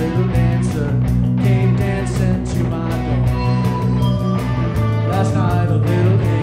little dancer came dancing to my door. Last night a little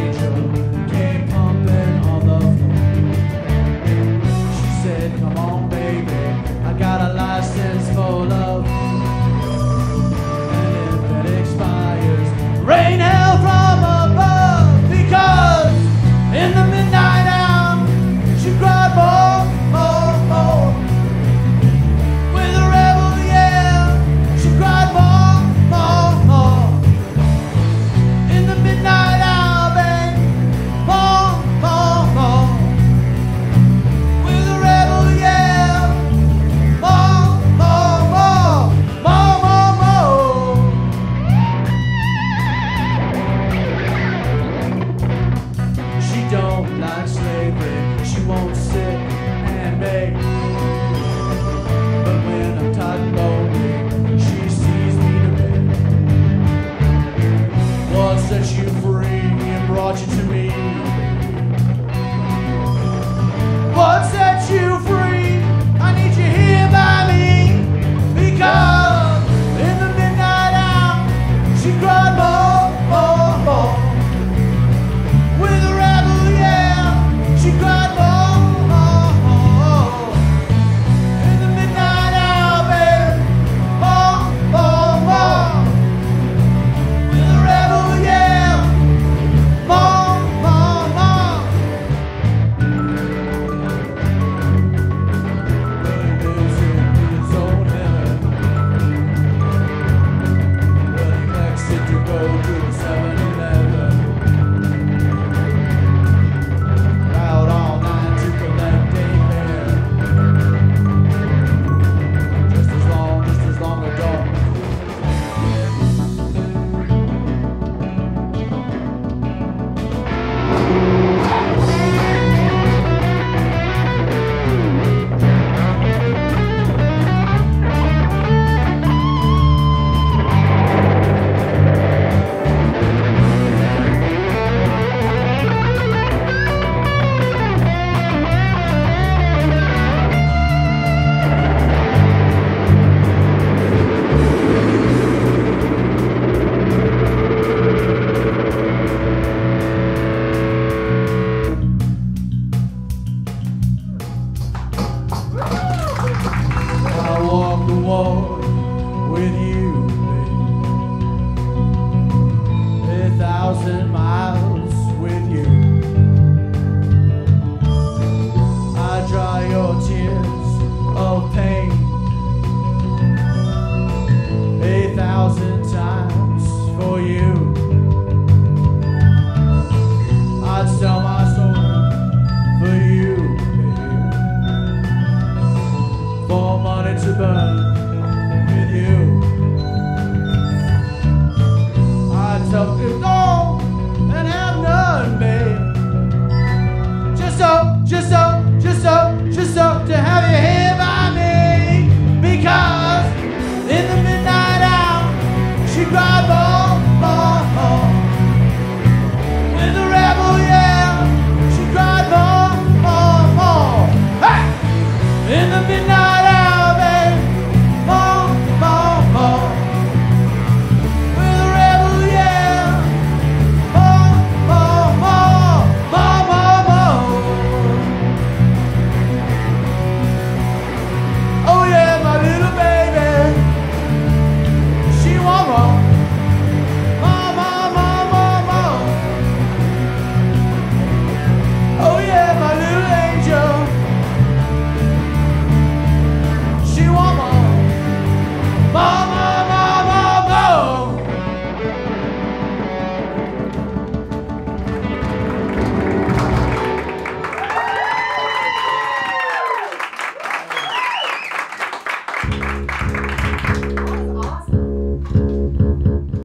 with you. I tell you.